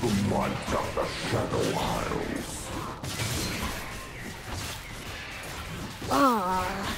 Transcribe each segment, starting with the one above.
The might of the Shadow Isles. Ah.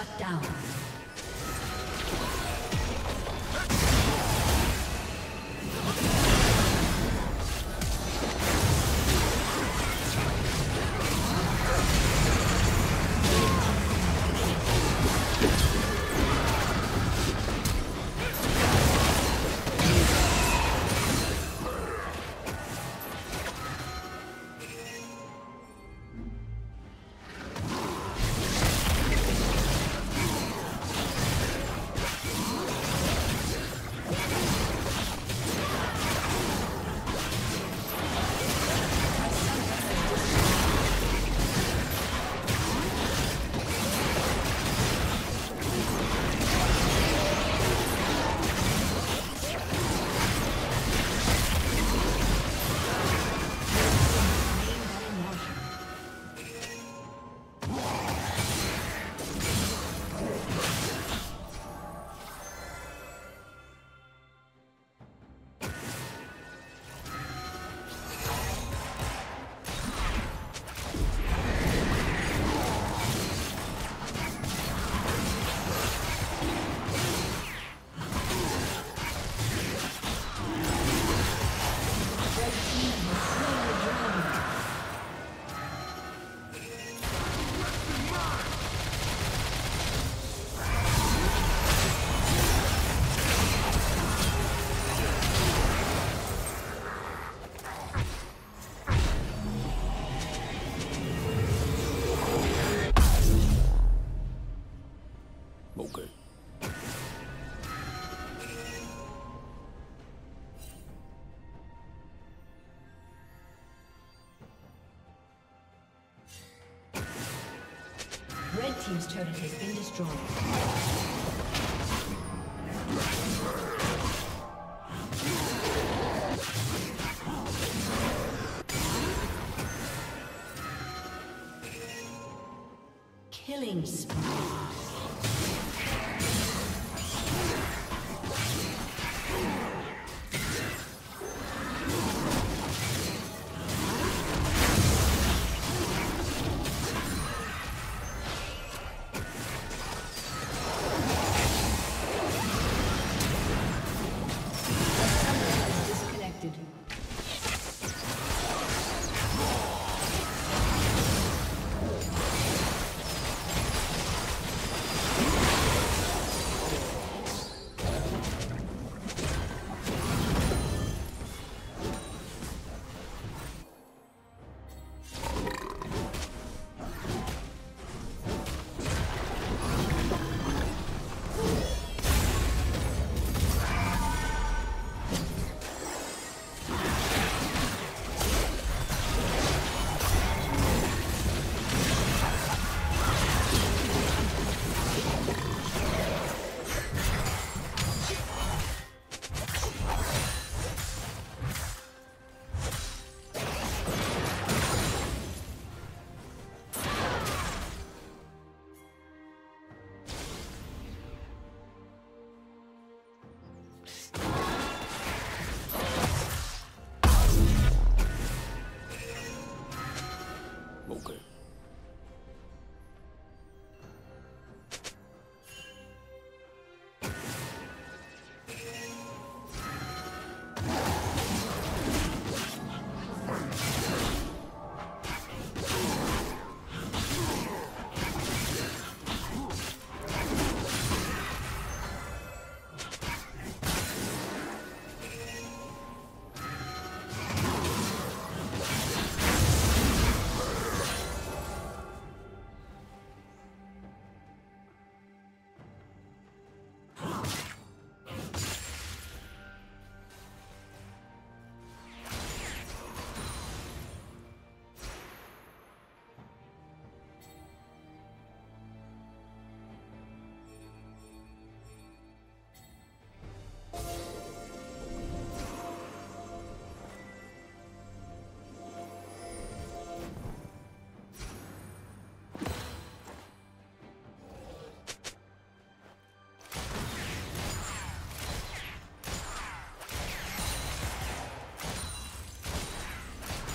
Shut down. Killing spree.